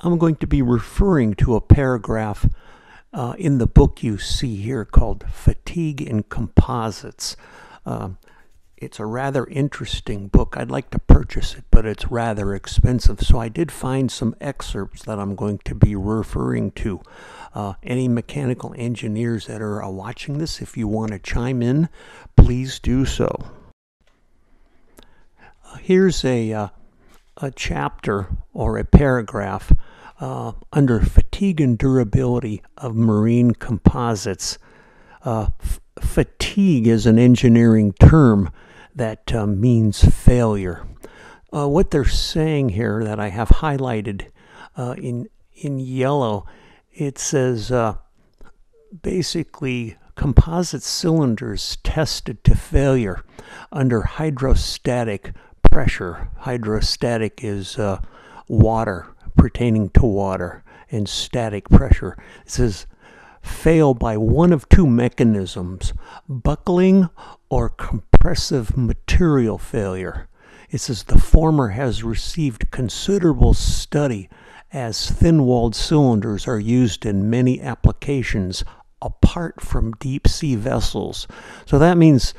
I'm going to be referring to a paragraph uh, in the book you see here called Fatigue in Composites. Um, it's a rather interesting book. I'd like to purchase it, but it's rather expensive. So I did find some excerpts that I'm going to be referring to. Uh, any mechanical engineers that are uh, watching this, if you want to chime in, please do so. Uh, here's a, uh, a chapter or a paragraph uh, under fatigue and durability of marine composites. Uh, fatigue is an engineering term that uh, means failure. Uh, what they're saying here that I have highlighted uh, in in yellow, it says uh, basically composite cylinders tested to failure under hydrostatic pressure. Hydrostatic is water pertaining to water and static pressure. It says fail by one of two mechanisms buckling or compressive material failure. It says the former has received considerable study as thin walled cylinders are used in many applications apart from deep sea vessels. So that means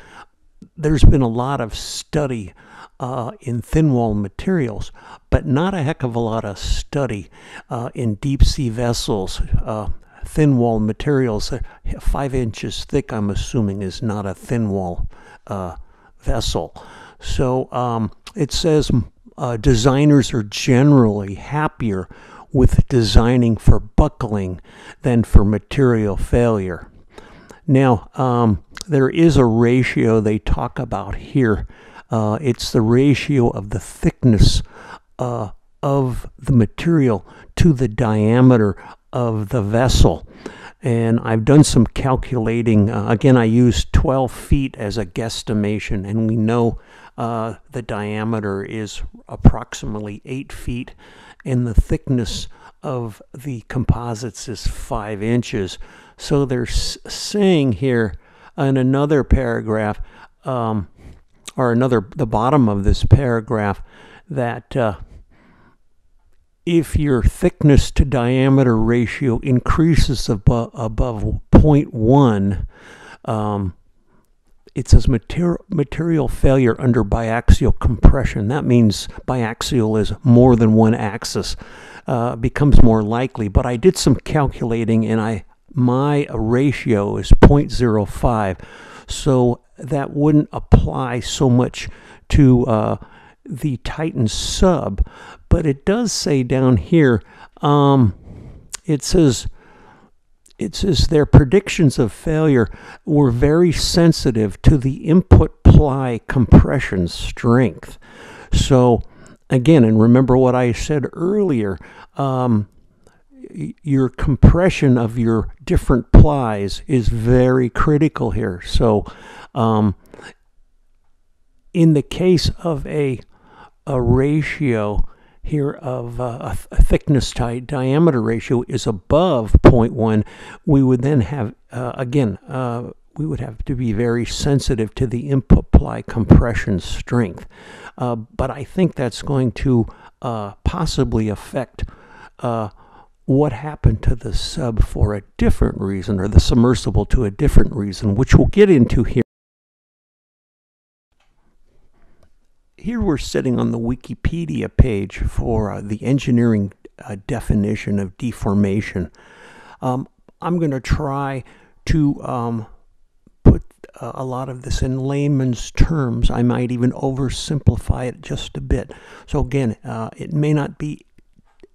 there's been a lot of study uh, in thin wall materials, but not a heck of a lot of study uh, in deep sea vessels. Uh, thin wall materials, uh, five inches thick, I'm assuming, is not a thin wall uh, vessel. So um, it says uh, designers are generally happier with designing for buckling than for material failure. Now, um, there is a ratio they talk about here. Uh, it's the ratio of the thickness uh, of the material to the diameter of the vessel. And I've done some calculating. Uh, again, I used 12 feet as a guesstimation, and we know uh, the diameter is approximately 8 feet, and the thickness of the composites is 5 inches. So they're saying here in another paragraph, um, or another, the bottom of this paragraph, that uh, if your thickness to diameter ratio increases above, above 0.1, um, it says material, material failure under biaxial compression. That means biaxial is more than one axis, uh, becomes more likely. But I did some calculating and I my ratio is 0.05. So that wouldn't apply so much to uh, the Titan sub, but it does say down here, um, it says, it says their predictions of failure were very sensitive to the input ply compression strength. So again, and remember what I said earlier, um, your compression of your different plies is very critical here. So um, in the case of a a ratio here of uh, a, thickness to diameter ratio is above 0.1, we would then have, uh, again, uh, we would have to be very sensitive to the input ply compression strength. Uh, but I think that's going to uh, possibly affect uh, what happened to the sub for a different reason, or the submersible to a different reason, which we'll get into here. here we're sitting on the Wikipedia page for uh, the engineering uh, definition of deformation. Um, I'm going to try to um, put uh, a lot of this in layman's terms. I might even oversimplify it just a bit. So again, uh, it may not be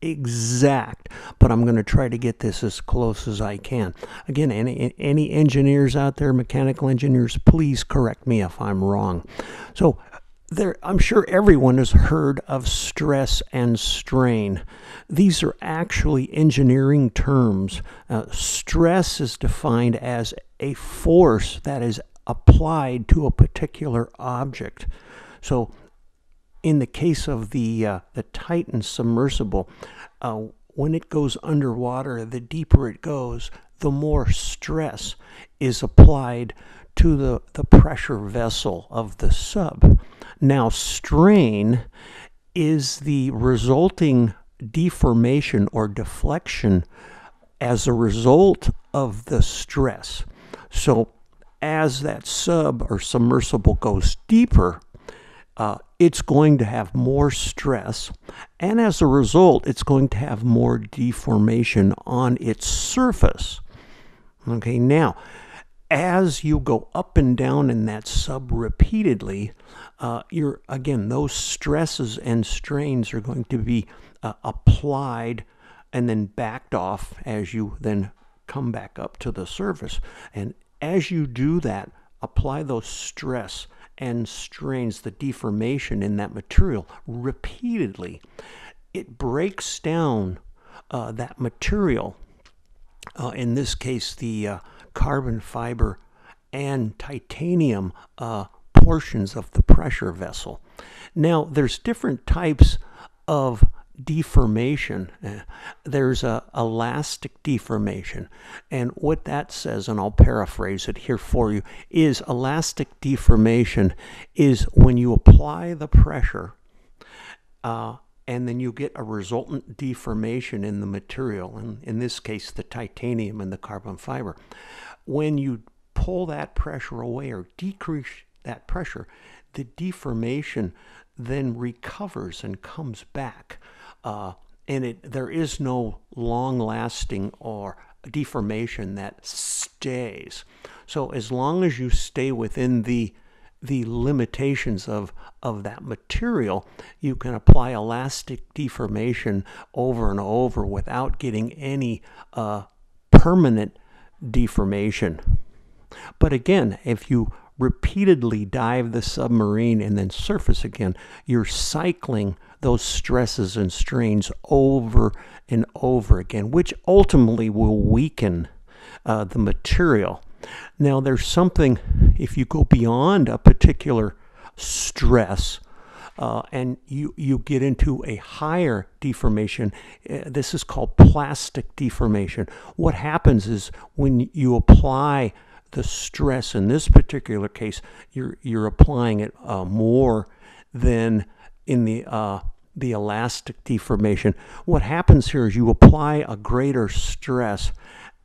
exact, but I'm going to try to get this as close as I can. Again, any, any engineers out there, mechanical engineers, please correct me if I'm wrong. So there, I'm sure everyone has heard of stress and strain. These are actually engineering terms. Uh, stress is defined as a force that is applied to a particular object. So, in the case of the uh, the Titan submersible, uh, when it goes underwater, the deeper it goes, the more stress is applied to the, the pressure vessel of the sub. Now, strain is the resulting deformation or deflection as a result of the stress. So, as that sub or submersible goes deeper, uh, it's going to have more stress, and as a result, it's going to have more deformation on its surface. Okay, now, as you go up and down in that sub repeatedly, uh, you're again those stresses and strains are going to be uh, applied and then backed off as you then come back up to the surface. And as you do that, apply those stress and strains, the deformation in that material repeatedly. It breaks down uh, that material, uh, in this case, the uh, carbon fiber and titanium uh, portions of the pressure vessel. Now, there's different types of deformation. There's a elastic deformation. And what that says, and I'll paraphrase it here for you, is elastic deformation is when you apply the pressure uh, and then you get a resultant deformation in the material, and in this case, the titanium and the carbon fiber. When you pull that pressure away or decrease that pressure, the deformation then recovers and comes back uh, and it there is no long lasting or deformation that stays. So as long as you stay within the the limitations of of that material, you can apply elastic deformation over and over without getting any uh, permanent deformation. But again, if you repeatedly dive the submarine and then surface again, you're cycling those stresses and strains over and over again, which ultimately will weaken uh, the material. Now, there's something, if you go beyond a particular stress, uh, and you, you get into a higher deformation. Uh, this is called plastic deformation. What happens is when you apply the stress in this particular case, you're, you're applying it uh, more than in the uh, the elastic deformation. What happens here is you apply a greater stress,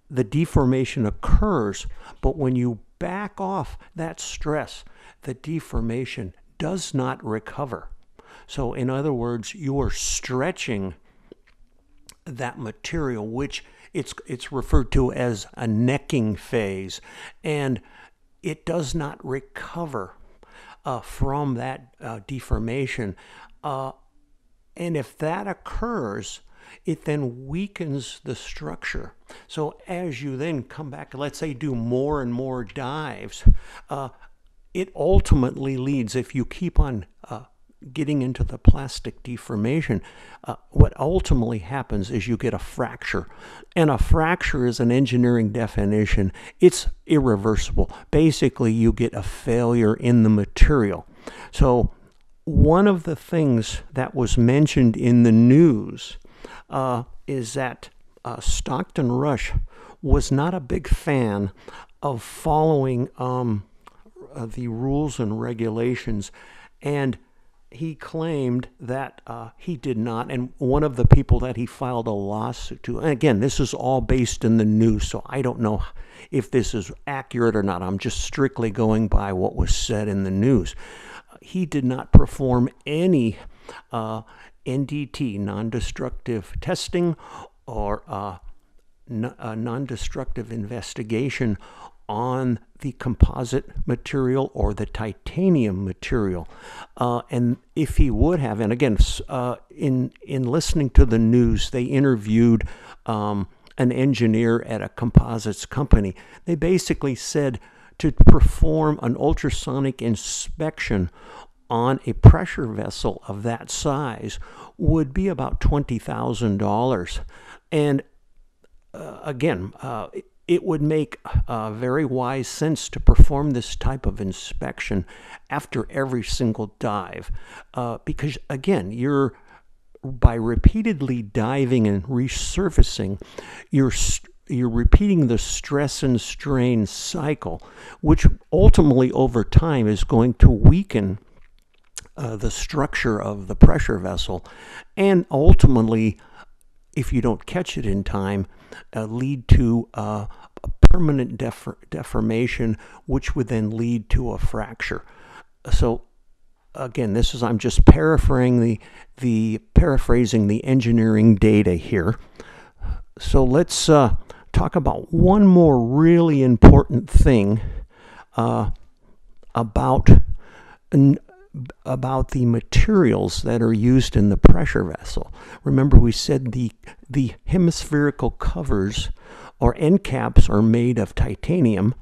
the deformation occurs, but when you back off that stress, the deformation does not recover. So, in other words, you are stretching that material, which it's, it's referred to as a necking phase, and it does not recover uh, from that uh, deformation. Uh, and if that occurs, it then weakens the structure. So as you then come back, let's say do more and more dives, uh, it ultimately leads, if you keep on uh, getting into the plastic deformation, uh, what ultimately happens is you get a fracture. And a fracture is an engineering definition, it's irreversible. Basically, you get a failure in the material. So one of the things that was mentioned in the news uh, is that uh, Stockton Rush was not a big fan of following um, uh, the rules and regulations, and he claimed that uh, he did not. And one of the people that he filed a lawsuit to, and again, this is all based in the news, so I don't know if this is accurate or not. I'm just strictly going by what was said in the news he did not perform any uh, NDT, non destructive testing, or uh, non destructive investigation on the composite material or the titanium material. Uh, and if he would have, and again, uh, in, in listening to the news, they interviewed um, an engineer at a composites company. They basically said, to perform an ultrasonic inspection on a pressure vessel of that size would be about $20,000. And uh, again, uh, it would make uh, very wise sense to perform this type of inspection after every single dive. Uh, because again, you're by repeatedly diving and resurfacing, you're you're repeating the stress and strain cycle, which ultimately over time is going to weaken uh, the structure of the pressure vessel, and ultimately, if you don't catch it in time, uh, lead to uh, a permanent defor- deformation, which would then lead to a fracture. So, again, this is I'm just paraphrasing the the paraphrasing the engineering data here. So let's uh, talk about one more really important thing uh, about about the materials that are used in the pressure vessel. Remember, we said the the hemispherical covers or end caps are made of titanium,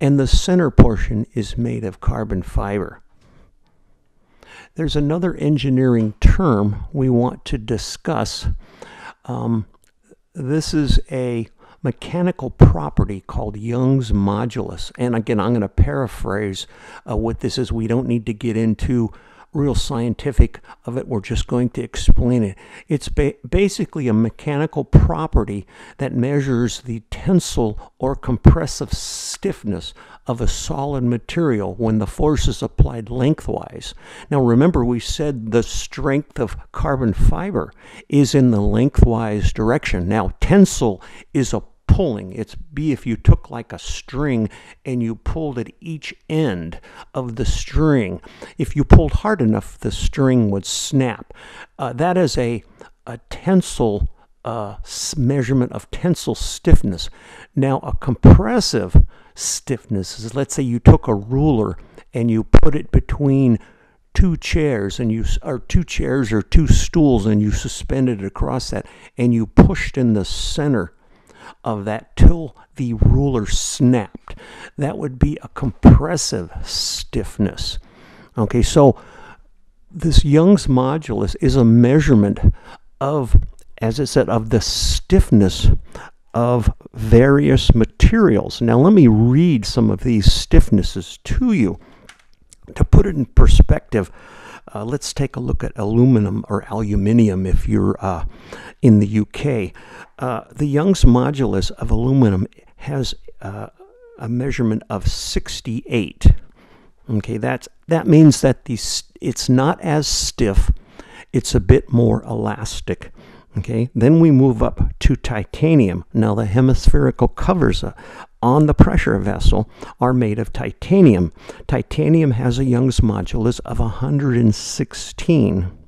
and the center portion is made of carbon fiber. There's another engineering term we want to discuss. Um, this is a mechanical property called Young's modulus. And again, I'm going to paraphrase uh, what this is. We don't need to get into real scientific of it. We're just going to explain it. It's ba basically a mechanical property that measures the tensile or compressive stiffness of a solid material when the force is applied lengthwise. Now remember we said the strength of carbon fiber is in the lengthwise direction. Now tensile is a pulling. It's be if you took like a string and you pulled at each end of the string. If you pulled hard enough, the string would snap. Uh, that is a, a tensile uh, measurement of tensile stiffness. Now, a compressive stiffness is let's say you took a ruler and you put it between two chairs and you or two chairs or two stools and you suspended it across that and you pushed in the center of that till the ruler snapped. That would be a compressive stiffness. Okay, so this Young's modulus is a measurement of, as I said, of the stiffness of various materials. Now, let me read some of these stiffnesses to you. To put it in perspective, uh, let's take a look at aluminum or aluminium if you're uh, in the UK. Uh, the Young's modulus of aluminum has uh, a measurement of 68. Okay, that's, that means that the, it's not as stiff, it's a bit more elastic. Okay, then we move up to titanium. Now, the hemispherical covers uh, on the pressure vessel are made of titanium. Titanium has a Young's modulus of 116.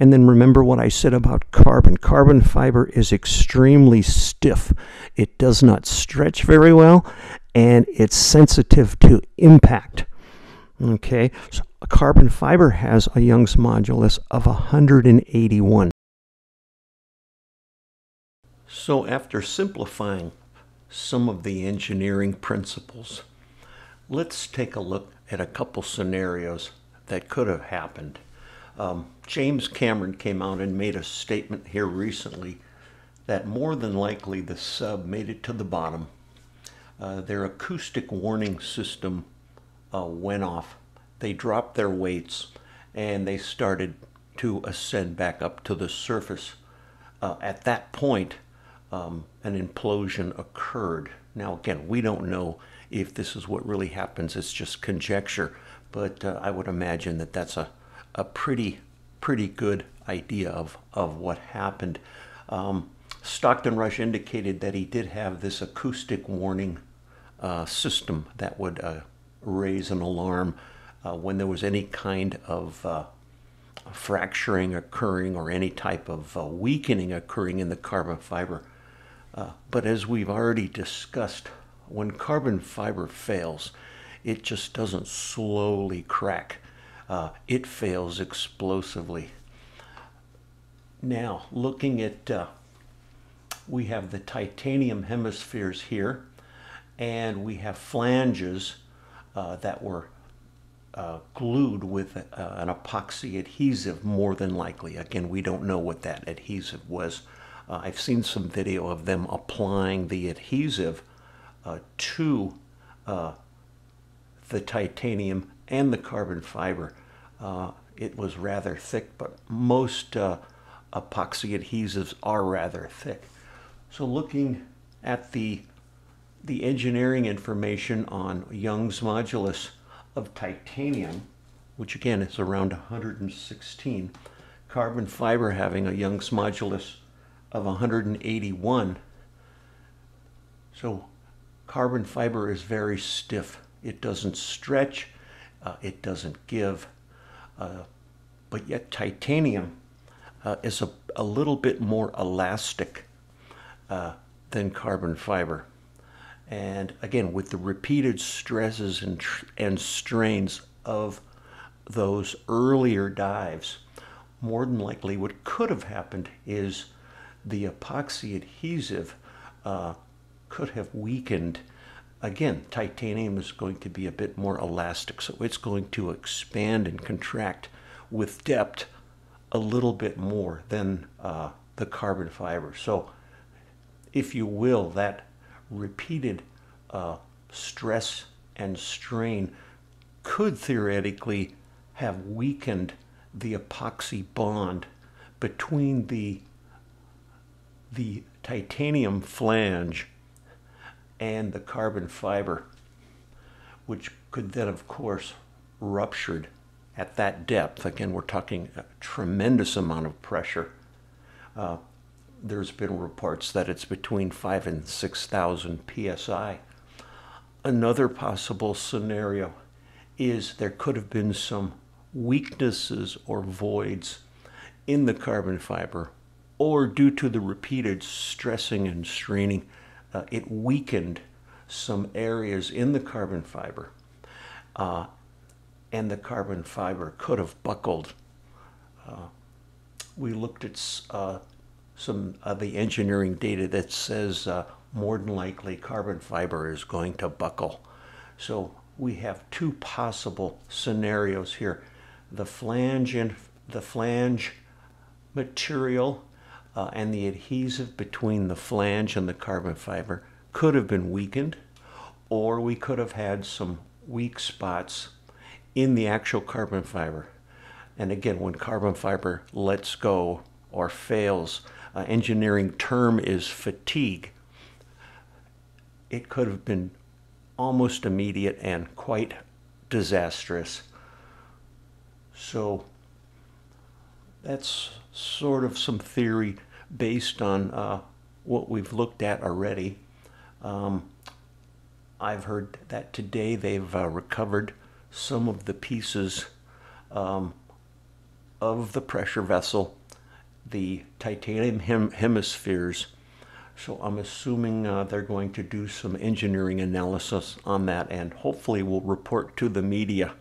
And then remember what I said about carbon. Carbon fiber is extremely stiff. It does not stretch very well, and it's sensitive to impact. Okay, so carbon fiber has a Young's modulus of 181. So after simplifying some of the engineering principles, let's take a look at a couple scenarios that could have happened. Um, James Cameron came out and made a statement here recently that more than likely the sub made it to the bottom. Uh, their acoustic warning system uh, went off. They dropped their weights and they started to ascend back up to the surface. Uh, at that point, um, an implosion occurred. Now, again, we don't know if this is what really happens. It's just conjecture, but uh, I would imagine that that's a, a pretty pretty good idea of, of what happened. Um, Stockton Rush indicated that he did have this acoustic warning uh, system that would uh, raise an alarm uh, when there was any kind of uh, fracturing occurring or any type of uh, weakening occurring in the carbon fiber. Uh, but as we've already discussed, when carbon fiber fails, it just doesn't slowly crack uh, it fails explosively. Now, looking at, uh, we have the titanium hemispheres here, and we have flanges uh, that were uh, glued with uh, an epoxy adhesive more than likely. Again, we don't know what that adhesive was. Uh, I've seen some video of them applying the adhesive to the titanium and the carbon fiber. Uh, it was rather thick, but most uh, epoxy adhesives are rather thick. So looking at the, the engineering information on Young's modulus of titanium, which again is around 116. Carbon fiber having a Young's modulus of 181. So carbon fiber is very stiff. It doesn't stretch, uh, it doesn't give. Uh, but yet titanium uh, is a, a little bit more elastic uh, than carbon fiber. And again, with the repeated stresses and, and strains of those earlier dives, more than likely what could have happened is the epoxy adhesive uh, could have weakened. Again, titanium is going to be a bit more elastic, so it's going to expand and contract with depth a little bit more than uh, the carbon fiber. So, if you will, that repeated uh, stress and strain could theoretically have weakened the epoxy bond between the the titanium flange and the carbon fiber, which could then, of course, ruptured at that depth. Again, we're talking a tremendous amount of pressure. Uh, there's been reports that it's between five and six thousand psi. Another possible scenario is there could have been some weaknesses or voids in the carbon fiber, or due to the repeated stressing and straining, uh, it weakened some areas in the carbon fiber, uh, and the carbon fiber could have buckled. Uh, we looked at uh, some of the engineering data that says uh, more than likely carbon fiber is going to buckle. So we have two possible scenarios here. The flange and the flange material uh, and the adhesive between the flange and the carbon fiber could have been weakened, or we could have had some weak spots in the actual carbon fiber. And again, when carbon fiber lets go or fails, uh, engineering term is fatigue. It could have been almost immediate and quite disastrous. So that's sort of some theory based on uh, what we've looked at already. Um, I've heard that today they've uh, recovered some of the pieces um, of the pressure vessel, the titanium hem- hemispheres. So I'm assuming uh, they're going to do some engineering analysis on that and hopefully will report to the media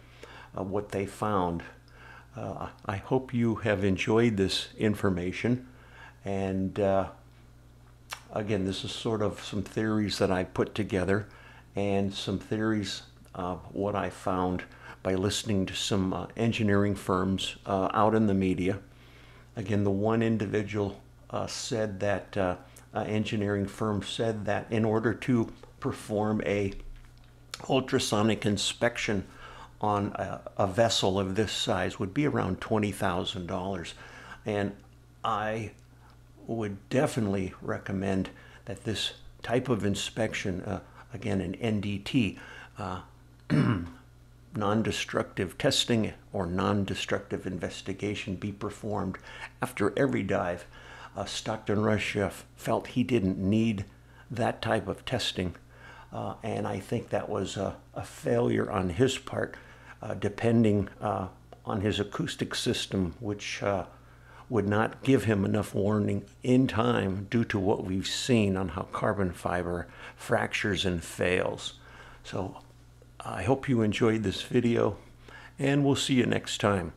uh, what they found. Uh, I hope you have enjoyed this information. And uh, again, this is sort of some theories that I put together and some theories of what I found by listening to some uh, engineering firms uh, out in the media. Again, the one individual uh, said that uh, engineering firm said that in order to perform a ultrasonic inspection on a, a vessel of this size would be around $20,000. And I would definitely recommend that this type of inspection, uh, again, an NDT, uh, non destructive testing or non destructive investigation be performed after every dive. Uh, Stockton Rush felt he didn't need that type of testing, uh, and I think that was a, a failure on his part, uh, depending uh, on his acoustic system, which uh, would not give him enough warning in time due to what we've seen on how carbon fiber fractures and fails. So I hope you enjoyed this video and we'll see you next time.